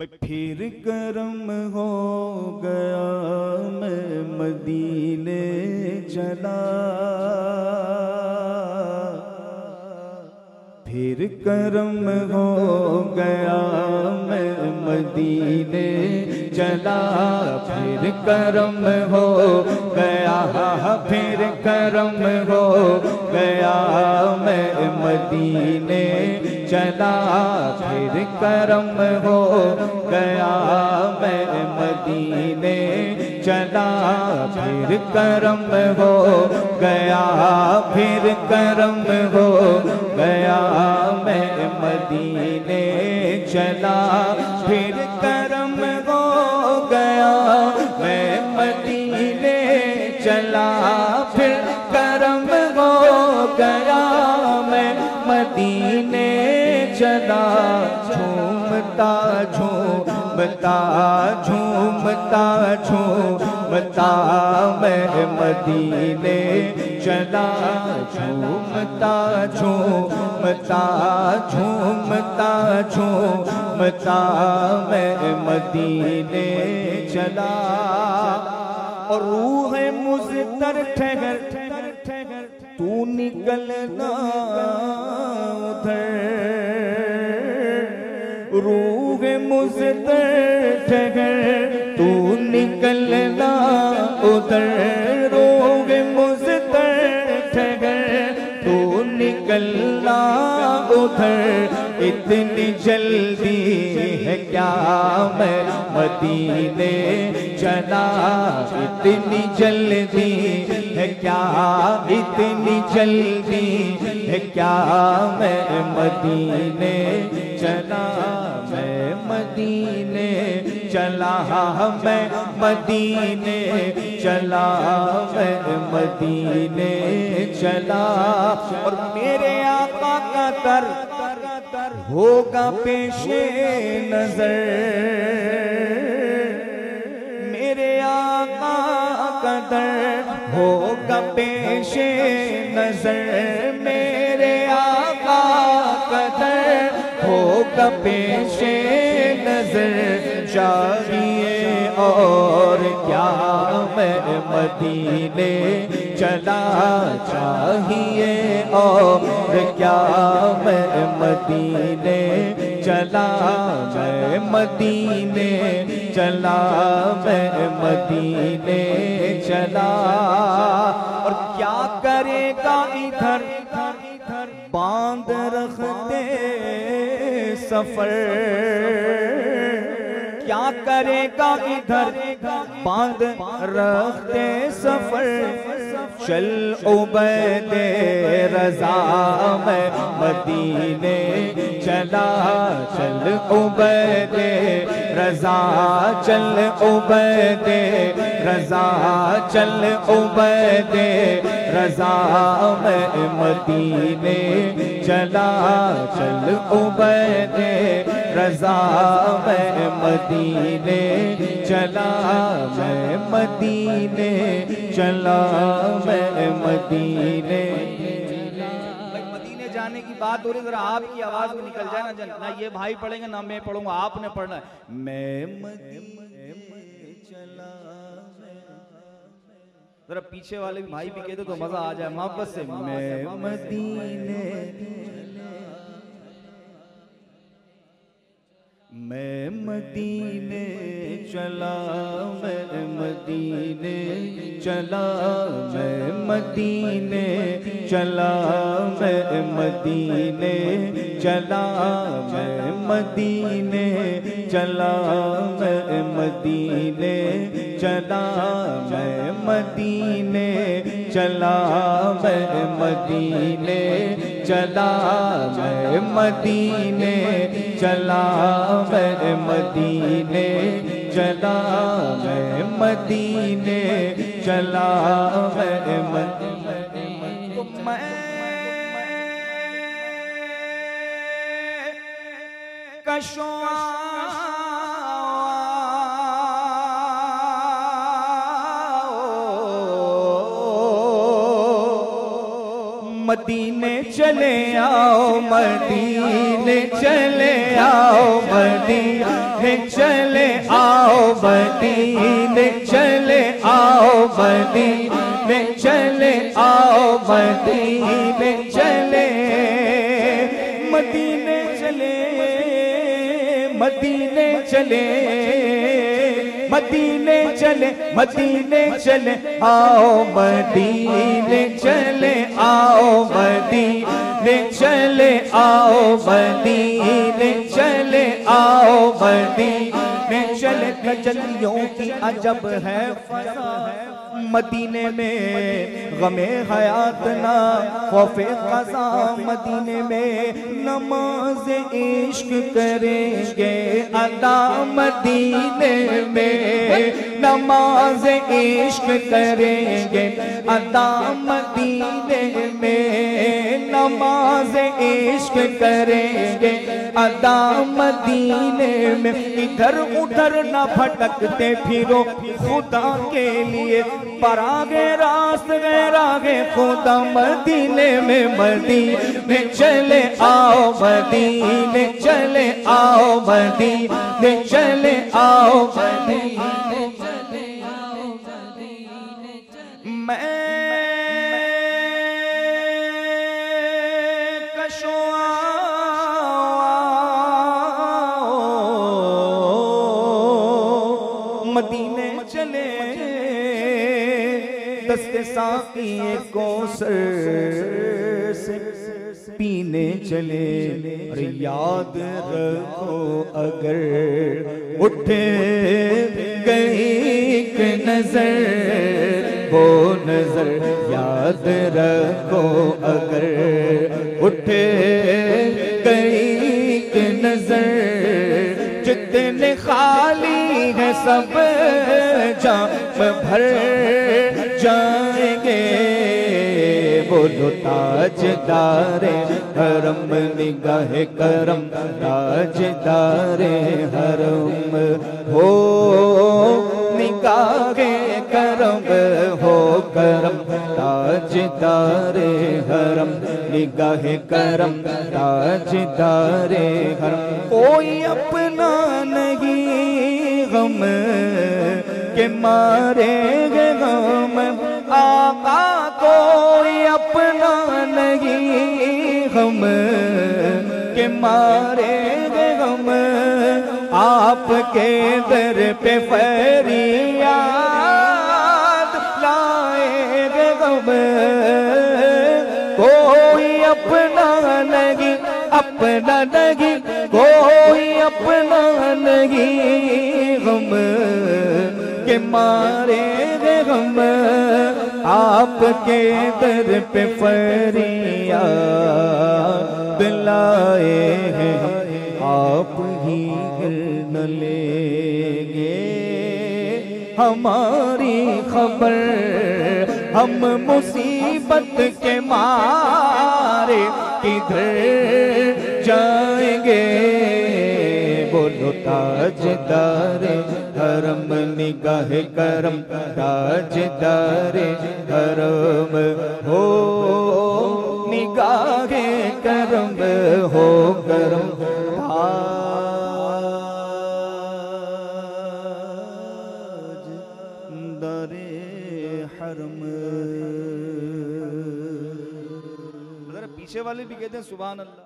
फिर गर्म हो गया, मैं मदीने चला। फिर करम हो गया, मैं मदीने चला। फिर करम हो गया, फिर करम हो गया, मैं मदीने चला, फिर करम हो गया। मैं मदीने चला, फिर करम हो गया। फिर करम हो गया। मैं मदीने चला, फिर करम हो गया। मैं मदीने चला, फिर करम हो गया। मैं मदीने झूमता झूमता झूमता झूमता मैं मदीने चला झूमता झूमता झूमता झूमता मैं मदीने चला। और रूह ठहर ठहर ठहर, तू निकलना उधर। मुझतर ठहर, तू निकलना उधर। रूह मुझतर ठहर, तू निकलना उधर। इतनी जल्दी है क्या मैं मदीने चला? इतनी जल्दी है क्या? इतनी जल्दी है क्या मैं मदीने चला? मदीने चला मैं मदीने, चला मैं मदीने, चला। और मेरे आका का तर होगा पेशे नज़र। मेरे आका का दर होगा पेशे नज़र। होगा पेशे नज़र चाहिए और क्या मैं मदीने चला चाहिए और क्या मैं मदीने चला, मैं मदीने चला, मैं मदीने चला। और क्या करेगा इधर? सफ़र। क्या करेगा इधर? बाँध रखते सफ़र। चल उबैदे रजा मैं मदीने चल उबैदे रजा चल उबैदे रजा चल उबैदे रजा मैं मदीने चला चल उबैदे रजा मैं मदीने चला मैं मदीने चला मैं मदीने मदीने जाने की बात हो रही जरा आपकी आवाज़ में निकल जाए ना जन। ना ये भाई पढ़ेंगे, ना मैं पढ़ूँगा, आपने पढ़ना है। चला। जरा पीछे वाले भी भाई भी कहते तो मज़ा आ जाए, मोहब्बत से। मैं मदीने मैं मदीने चला, मैं मदीने चला, मैं मदीने चला, मैं मदीने चला, मैं मदीने चला, मैं मदीने चला, मैं मदीने चला, मैं मदीने चला, मैं मदीने चला मैं मदीने चला मैं मदीने चला मैं मदीने। तो मदीने चले आओ, मदीने चले आओ, मदीने चले आओ, मदीने चले आओ, मदीने चले आओ, मदीने चले मदीने चले मदीने चले। मदीने चले मदीने चले, आओ मदीने चले, आओ मदीने चले, आओ मदीने चले, आओ मदीने चले। गजलियों की अजब है फजा मदीने में गमे हयात ना, खौफे खजा मदीने में नमाज़ इश्क करेंगे अदा मदीने में। नमाज़ इश्क करेंगे, अदा मदीने में नमाज़ इश्क करेंगे, अदा मदीने में इधर उधर न भटकते फिरो खुदा के लिए। परागे रास्त गए रागे खुदा मदीने में, मदीने चले आओ, मदीने चले आओ, मदीने चले आओ, मदीने मैं कशुआ मदीने चले। दस्ते साकी को सर से पीने चले। अरे याद रखो अगर उठे गई नज़र, वो नज़र याद रखो अगर उठे गई एक नज़र, जितने खाली है सब जाम भर जाएँगे। बोलो ताजदारे, हरम निगाह करम, ताजदारे, हरम हो, निगाह करम, हो करम। ताजदारे हरम, निगाह करम, ताजदारे हरम। कोई अपना नहीं गम के मारे गम। आका कोई अपना नहीं हम के मारे गम। आपके दर पे फरियाद गम कोई अपना नहीं अपना नहीं, कोई अपना नहीं। हम के मारे हम आपके दर पे फरिया दिलाए हैं आप ही न लेंगे। हमारी खबर हम मुसीबत के मारे किधर जाएँगे? बोलो ताजदारे हरम निगाह करम, ताजदारे हरम हो, निगाह करम हो वाले भी कहते हैं सुबह अल्लाह।